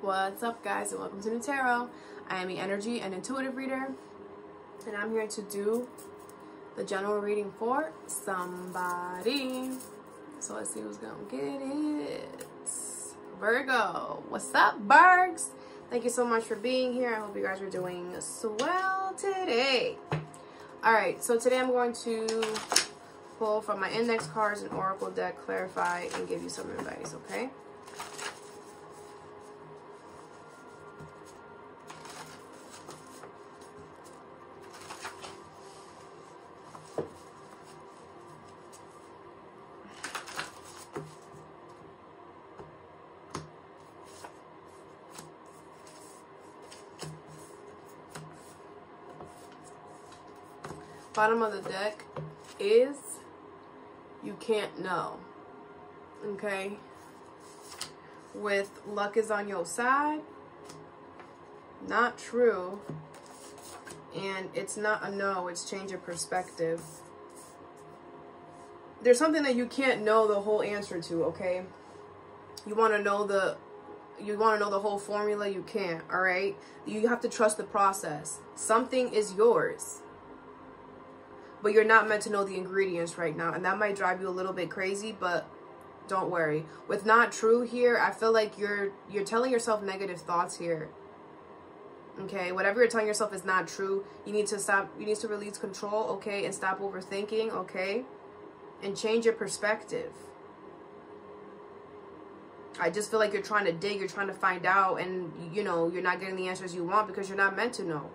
What's up, guys, and welcome to Nutarot. I am an energy and intuitive reader, and I'm here to do the general reading for somebody. So let's see who's gonna get it. Virgo, what's up, Virgs? Thank you so much for being here. I hope you guys are doing swell today. All right, so today I'm going to pull from my index cards and oracle deck, clarify, and give you some advice. Okay. Bottom of the deck is you can't know. Okay? With luck is on your side. Not true. And it's not a no, it's change of perspective. There's something that you can't know the whole answer to, okay? You want to know the you want to know the whole formula, you can't, all right? You have to trust the process. Something is yours but you're not meant to know the ingredients right now and that might drive you a little bit crazy but don't worry. With not true here i feel like you're you're telling yourself negative thoughts here. Okay whatever you're telling yourself is not true you need to stop you need to release control okay and stop overthinking okay and change your perspective. I just feel like you're trying to dig, you're trying to find out, and you know, you're not getting the answers you want because you're not meant to know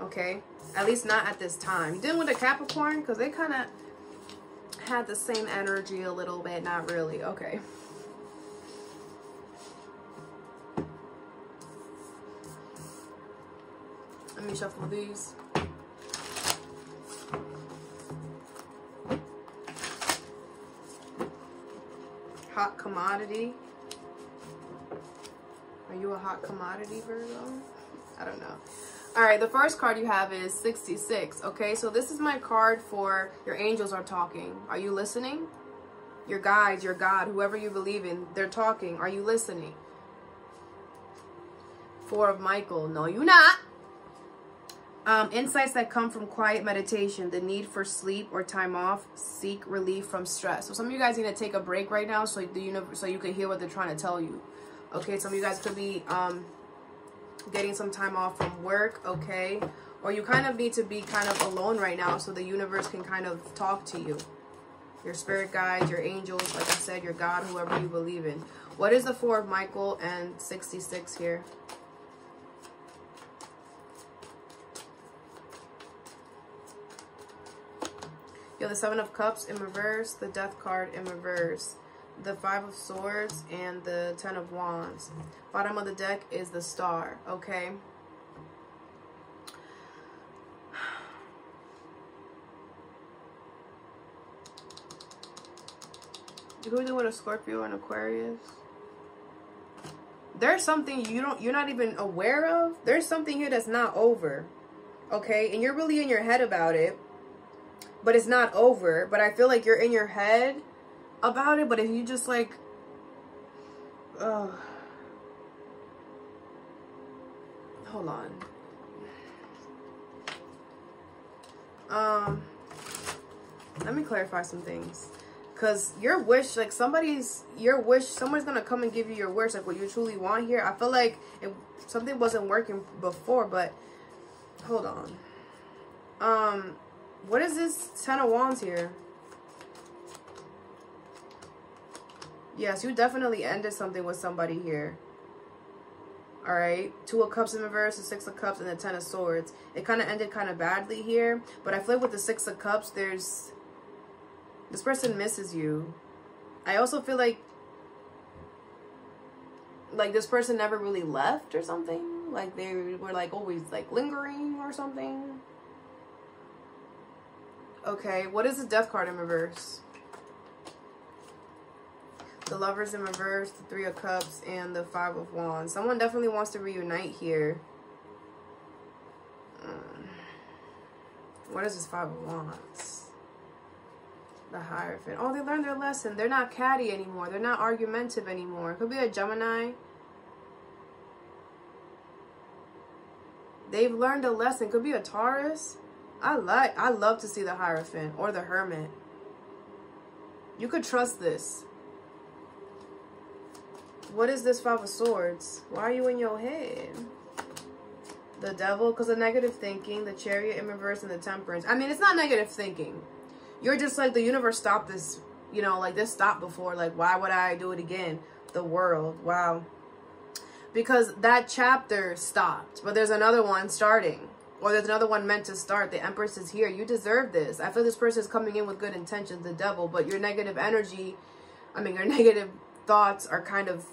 okay? At least not at this time. Dealing with a Capricorn? Because they kind of had the same energy a little bit. Not really. Okay. Let me shuffle these. Hot commodity. Are you a hot commodity, Virgo? I don't know. All right, the first card you have is 66. Okay, so this is my card for your angels are talking. Are you listening? Your guides, your God, whoever you believe in, they're talking. Are you listening? Four of Michael. No, you not. Um, insights that come from quiet meditation, the need for sleep or time off, seek relief from stress. So some of you guys need to take a break right now so the universe, so you can hear what they're trying to tell you. Okay, some of you guys could be um, getting some time off from work, okay? Or you kind of need to be kind of alone right now so the universe can kind of talk to you. Your spirit guides, your angels, like I said, your God, whoever you believe in. What is the four of Michael and 66 here? Have the Seven of Cups in reverse, the Death card in reverse the Five of Swords and the Ten of Wands. Bottom of the deck is the Star, okay? You go with a Scorpio and Aquarius? There's something you don't you're not even aware of. There's something here that's not over. Okay? And you're really in your head about it. But it's not over. But I feel like you're in your head about it, but if you just like, uh, hold on. Um, let me clarify some things. Cause your wish, like somebody's, your wish, someone's gonna come and give you your wish, like what you truly want here. I feel like if something wasn't working before, but hold on. Um, what is this Ten of Wands here? Yes, you definitely ended something with somebody here. Alright, Two of Cups in reverse, the Six of Cups, and the Ten of Swords. It kind of ended kind of badly here. But I feel with the Six of Cups, there's... This person misses you. I also feel like... Like this person never really left or something. Like they were like always like lingering or something. Okay, what is the Death card in reverse? The lovers in reverse, the three of cups, and the five of wands. Someone definitely wants to reunite here. Um, what is this five of wands? The Hierophant. Oh, they learned their lesson. They're not catty anymore. They're not argumentative anymore. Could be a Gemini. They've learned a lesson. Could be a Taurus. I like, I love to see the Hierophant or the Hermit. You could trust this. What is this Five of Swords? Why are you in your head? The Devil, because of negative thinking, the Chariot in reverse, and the Temperance. I mean, it's not negative thinking. You're just like, the universe stopped this, you know, like this stopped before. Like, why would I do it again? The world. Wow. Because that chapter stopped, but there's another one starting. Or there's another one meant to start. The Empress is here. You deserve this. I feel this person is coming in with good intentions, the devil, but your negative energy, I mean, your negative thoughts are kind of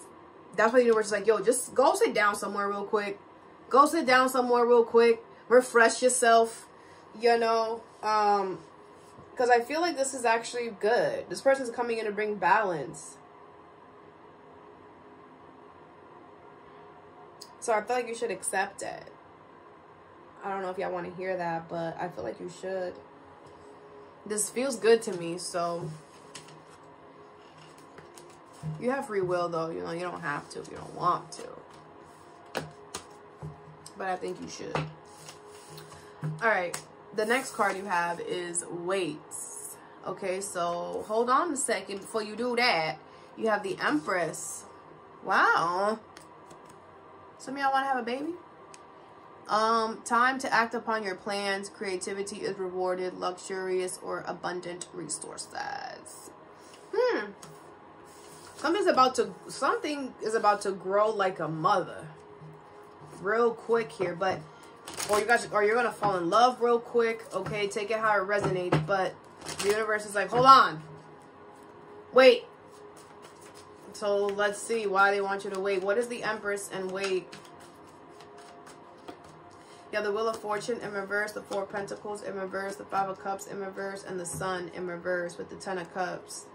that's why the universe is like, yo, just go sit down somewhere real quick. Go sit down somewhere real quick. Refresh yourself, you know. Um, because I feel like this is actually good. This person's coming in to bring balance. So I feel like you should accept it. I don't know if y'all want to hear that, but I feel like you should. This feels good to me, so you have free will, though. You know, you don't have to if you don't want to. But I think you should. All right. The next card you have is weights. Okay, so hold on a second before you do that. You have the Empress. Wow. Some of y'all want to have a baby? Um, time to act upon your plans. Creativity is rewarded. Luxurious or abundant resources. Hmm. Something's about to something is about to grow like a mother. Real quick here, but or you guys or you're gonna fall in love real quick. Okay, take it how it resonates, but the universe is like, hold on. Wait. So let's see why they want you to wait. What is the Empress and wait? Yeah, the Wheel of Fortune in reverse, the Four Pentacles in reverse, the Five of Cups in reverse, and the Sun in reverse with the Ten of Cups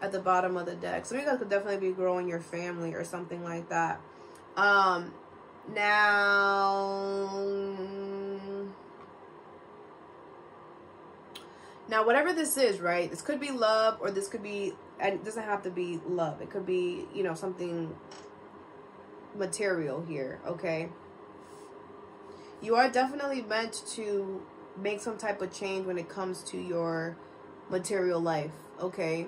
at the bottom of the deck. So you guys could definitely be growing your family or something like that. Um, now, now whatever this is, right? This could be love or this could be, and it doesn't have to be love. It could be, you know, something material here, okay? You are definitely meant to make some type of change when it comes to your material life, okay?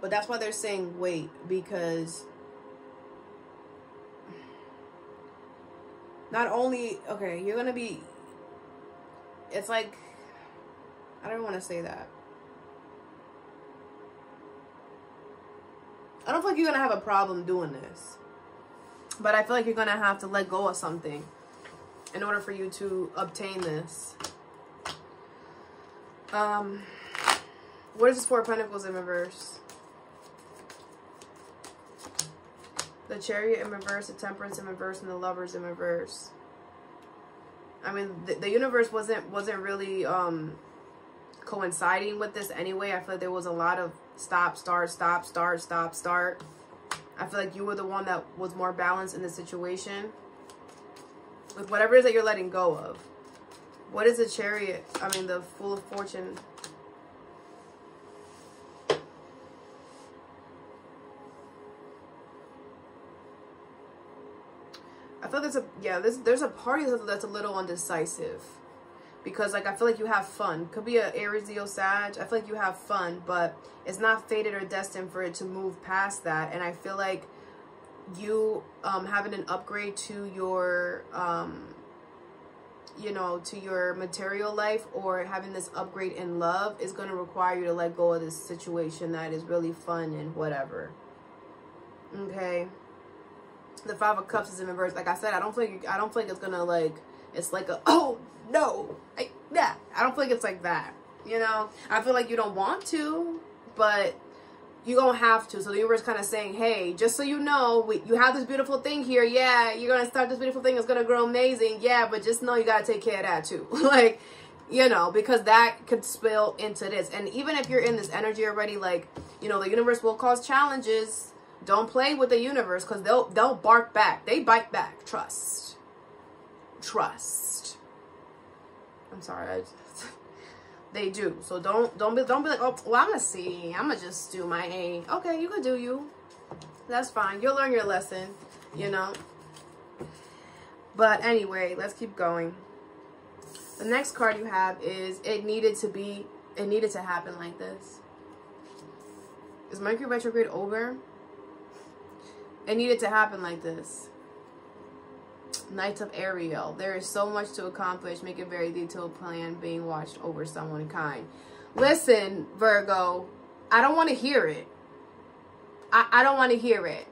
But that's why they're saying wait because not only okay, you're gonna be it's like I don't want to say that. I don't feel like you're gonna have a problem doing this. But I feel like you're gonna have to let go of something in order for you to obtain this. Um what is this Four Pentacles in reverse? The chariot in reverse, the temperance in reverse, and the lovers in reverse. I mean, the, the universe wasn't wasn't really um coinciding with this anyway. I feel like there was a lot of stop, start, stop, start, stop, start. I feel like you were the one that was more balanced in the situation. With whatever it is that you're letting go of. What is the chariot? I mean, the Wheel of Fortune Feel there's a yeah there's there's a party that's a little undecisive because like I feel like you have fun. Could be a Aries, Leo, Sag. I feel like you have fun, but it's not fated or destined for it to move past that. And I feel like you um, having an upgrade to your um, you know to your material life or having this upgrade in love is going to require you to let go of this situation that is really fun and whatever. Okay the five of cups is in reverse. Like i said i don't think i don't think it's gonna like it's like a oh no yeah i don't think it's like that you know? I feel like you don't want to but you don't have to. So the universe kind of saying hey just so you know we, you have this beautiful thing here yeah you're gonna start this beautiful thing it's gonna grow amazing yeah but just know you gotta take care of that too. Like you know because that could spill into this. And even if you're in this energy already like you know the universe will cause challenges don't play with the universe because they'll they'll bark back. They bite back. Trust. Trust. I'm sorry. I, they do. So don't don't be don't be like, oh well I'm gonna see. I'm gonna just do my A. Okay, you can do you. That's fine. You'll learn your lesson, you know. But anyway, let's keep going. The next card you have is it needed to be, it needed to happen like this. Is Mercury retrograde over? It needed to happen like this. Knights of Ariel. There is so much to accomplish. Make a very detailed plan being watched over someone kind. Listen, Virgo, I don't want to hear it. I, I don't want to hear it.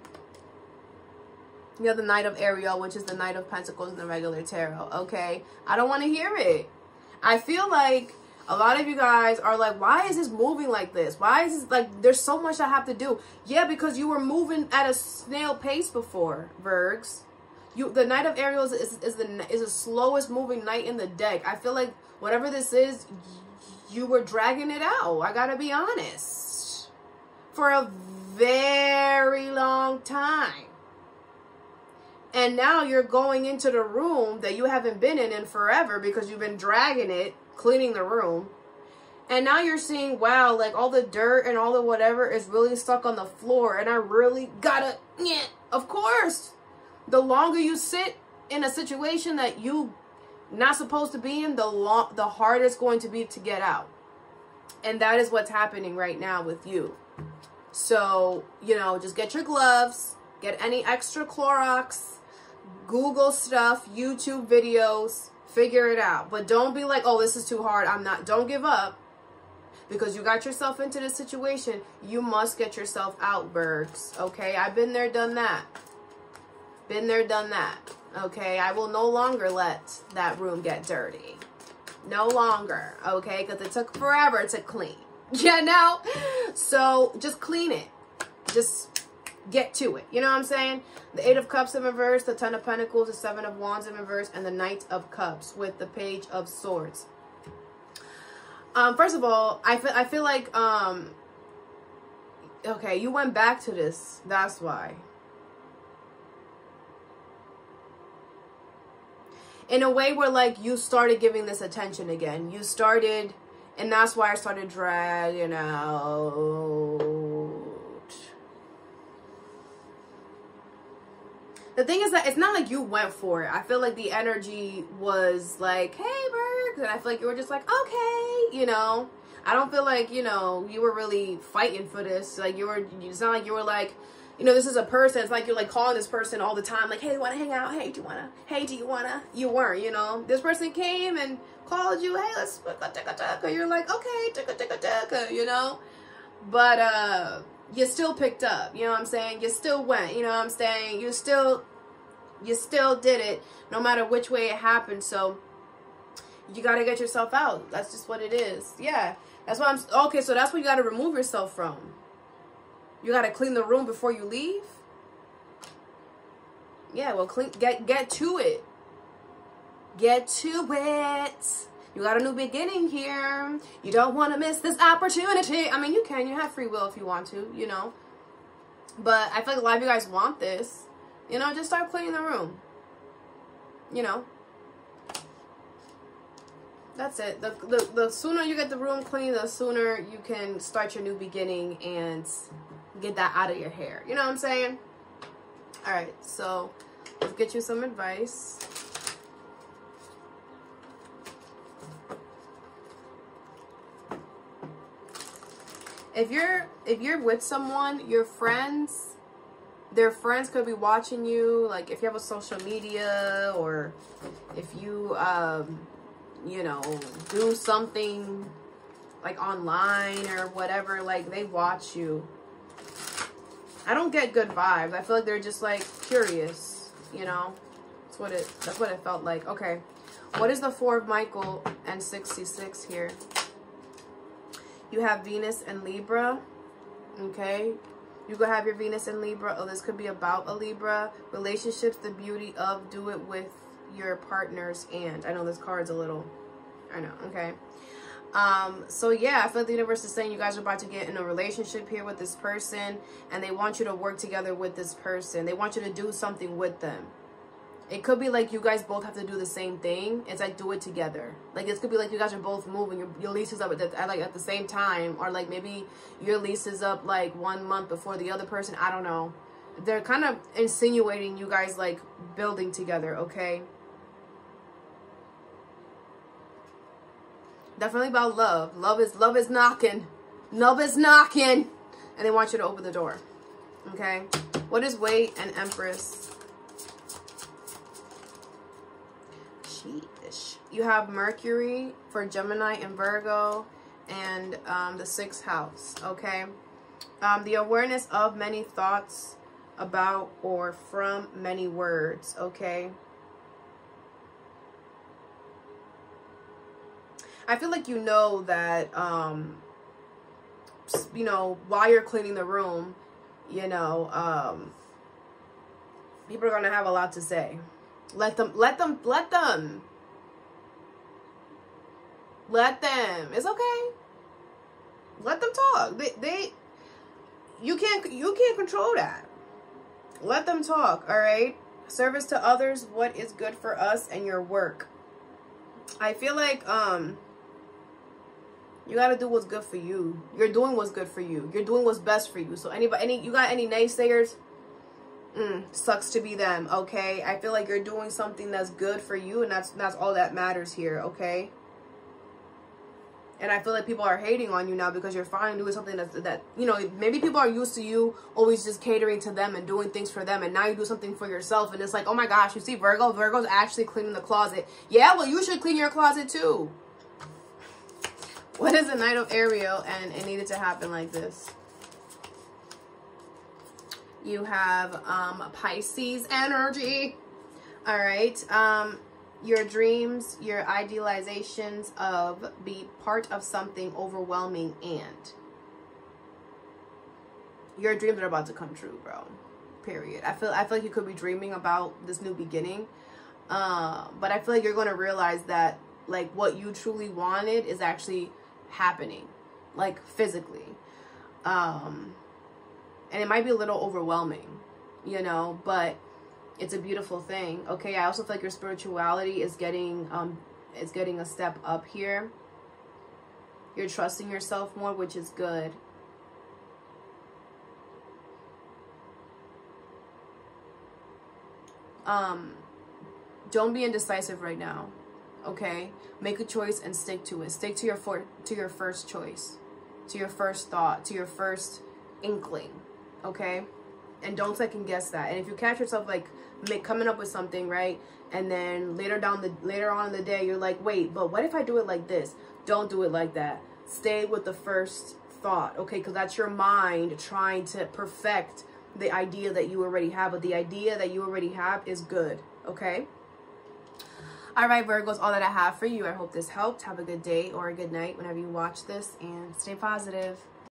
You know, the Knight of Ariel, which is the Knight of Pentacles in the regular tarot. Okay? I don't want to hear it. I feel like a lot of you guys are like, why is this moving like this? Why is this like, there's so much I have to do. Yeah, because you were moving at a snail pace before, Virgs. You, the Knight of Ariel is, is, is the is the slowest moving knight in the deck. I feel like whatever this is, you were dragging it out. I gotta be honest. For a very long time. And now you're going into the room that you haven't been in in forever because you've been dragging it, cleaning the room. And now you're seeing, wow, like all the dirt and all the whatever is really stuck on the floor. And I really gotta, yeah, of course. The longer you sit in a situation that you not supposed to be in, the long, the harder it's going to be to get out. And that is what's happening right now with you. So, you know, just get your gloves, get any extra Clorox, Google stuff, YouTube videos, figure it out. But don't be like, oh, this is too hard. I'm not. Don't give up. Because you got yourself into this situation. You must get yourself out, Virgs. Okay? I've been there, done that. Been there, done that. Okay? I will no longer let that room get dirty. No longer. Okay? Because it took forever to clean. Yeah, no. So just clean it. Just get to it. You know what I'm saying? The Eight of Cups in reverse, the Ten of Pentacles, the Seven of Wands in reverse, and the Knight of Cups with the Page of Swords. Um, first of all, I feel I feel like um okay, you went back to this. That's why. In a way where like you started giving this attention again. You started and that's why I started dragging out. The thing is that it's not like you went for it. I feel like the energy was like, hey, Berg. And I feel like you were just like, okay, you know. I don't feel like, you know, you were really fighting for this. Like, you were, it's not like you were like, you know, this is a person. It's like you're like calling this person all the time, like, hey, you want to hang out? Hey, do you want to? Hey, do you want to? You weren't, you know. This person came and called you, hey, let's You're like, okay, you know. But uh you still picked up, you know what I'm saying? You still went, you know what I'm saying? You still you still did it no matter which way it happened. So you got to get yourself out. That's just what it is. Yeah. That's why I'm okay, so that's what you got to remove yourself from. You got to clean the room before you leave? Yeah, well clean get get to it. Get to it. You got a new beginning here. You don't want to miss this opportunity. I mean, you can. You have free will if you want to, you know. But I feel like a lot of you guys want this. You know, just start cleaning the room. You know. That's it. The, the, the sooner you get the room clean, the sooner you can start your new beginning and get that out of your hair. You know what I'm saying? All right, so let's get you some advice. if you're if you're with someone, your friends, their friends could be watching you. Like if you have a social media or if you um you know do something like online or whatever, like they watch you. I don't get good vibes. I feel like they're just like curious, you know. That's what it that's what it felt like. Okay. What is the four of Michael and 66 here? You have Venus and Libra. Okay. You could have your Venus and Libra. Oh, this could be about a Libra. Relationships, the beauty of do it with your partners and. I know this card's a little, I know, okay. Um, so yeah, I feel like the universe is saying you guys are about to get in a relationship here with this person and they want you to work together with this person. They want you to do something with them. It could be like you guys both have to do the same thing. It's like do it together. Like this could be like you guys are both moving. Your, your lease is up at, the, at like at the same time, or like maybe your lease is up like one month before the other person. I don't know. they're kind of insinuating you guys like building together, okay? Definitely about love. Love is love is knocking. Love is knocking. And they want you to open the door. Okay? What is weight and empress? You have Mercury for Gemini and Virgo and um, the sixth house. Okay? Um, the awareness of many thoughts about or from many words. Okay? I feel like you know that, um, you know, while you're cleaning the room, you know, um, people are going to have a lot to say. Let them, let them, let them. Let them. It's okay. Let them talk. They, they, you can't, you can't control that. Let them talk, all right? Service to others, what is good for us and your work. I feel like, um, you got to do what's good for you. You're doing what's good for you. You're doing what's best for you. So anybody, any, you got any naysayers? Mm, sucks to be them. Okay. I feel like you're doing something that's good for you. And that's, that's all that matters here. Okay. And I feel like people are hating on you now because you're finally doing something that, that, you know, maybe people are used to you always just catering to them and doing things for them. And now you do something for yourself. And it's like, oh my gosh, you see Virgo? Virgo's actually cleaning the closet. Yeah, well, you should clean your closet too. What is the Knight of Ariel and it needed to happen like this? You have um, Pisces energy. All right. Um, your dreams, your idealizations of be part of something overwhelming and your dreams are about to come true, bro. Period. I feel I feel like you could be dreaming about this new beginning. Uh, but I feel like you're going to realize that like what you truly wanted is actually happening like physically um and it might be a little overwhelming you know but it's a beautiful thing. Okay i also feel like your spirituality is getting um is getting a step up here. You're trusting yourself more which is good. Um don't be indecisive right now okay? Make a choice and stick to it. Stick to your for to your first choice to your first thought to your first inkling okay? And don't second guess that. And if you catch yourself like make, coming up with something right? And then later down the later on in the day you're like wait but what if i do it like this? Don't do it like that. Stay with the first thought okay? Because that's your mind trying to perfect the idea that you already have but the idea that you already have is good okay? All right, Virgos, all that I have for you. I hope this helped. Have a good day or a good night whenever you watch this and stay positive.